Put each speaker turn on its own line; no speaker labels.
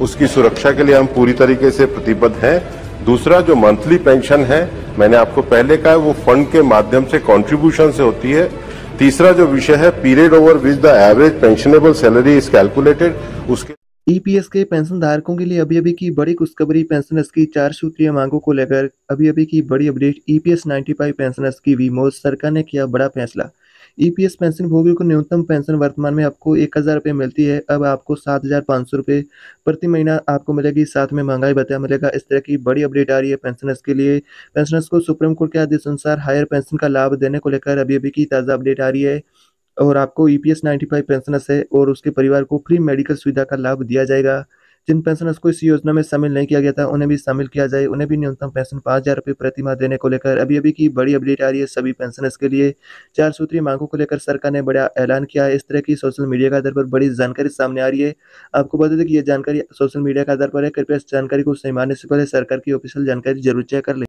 उसकी सुरक्षा के लिए हम पूरी तरीके से प्रतिबद्ध हैं। दूसरा, जो मंथली पेंशन है, मैंने आपको पहले कहा वो फंड के माध्यम से कंट्रीब्यूशन से होती है। तीसरा, जो विषय है period over which the average pensionable salary is calculated उसके
ईपीएस के पेंशन धारकों के लिए अभी अभी की बड़ी खुशखबरी पेंशनर्स की चार सूत्रीय मांगों को लेकर अभी अभी की बड़ी अपडेट ईपीएस 95 पेंशनर्स की विमोद सरकार ने किया बड़ा फैसला। ईपीएस पेंशन भोगी को न्यूनतम पेंशन वर्तमान में आपको एक हज़ार रुपये मिलती है। अब आपको सात हज़ार पाँच सौ रुपये प्रति महीना आपको मिलेगी। साथ में महँगाई भत्ता मिलेगा। इस तरह की बड़ी अपडेट आ रही है पेंशनर्स के लिए। पेंशनर्स को सुप्रीम कोर्ट के आदेश अनुसार हायर पेंशन का लाभ देने को लेकर अभी अभी की ताज़ा अपडेट आ रही है और आपको E P S ninety five pensioners है और उसके परिवार को फ्री मेडिकल सुविधा का लाभ दिया जाएगा। जिन पेंशनर्स को इस योजना में शामिल नहीं किया गया था, उन्हें भी शामिल किया जाए। उन्हें भी न्यूनतम पेंशन पाँच हज़ार रुपये प्रति माह देने को लेकर अभी अभी की बड़ी अपडेट आ रही है सभी पेंशनर्स के लिए। चार सूत्री मांगों को लेकर सरकार ने बड़ा ऐलान किया है। इस तरह की सोशल मीडिया के आधार पर बड़ी जानकारी सामने आ रही है। आपको बता दें कि यह जानकारी सोशल मीडिया के आधार पर है। कृपया इस जानकारी को सही मानने से पहले सरकार की ऑफिशियल जानकारी ज़रूर चेक कर लें।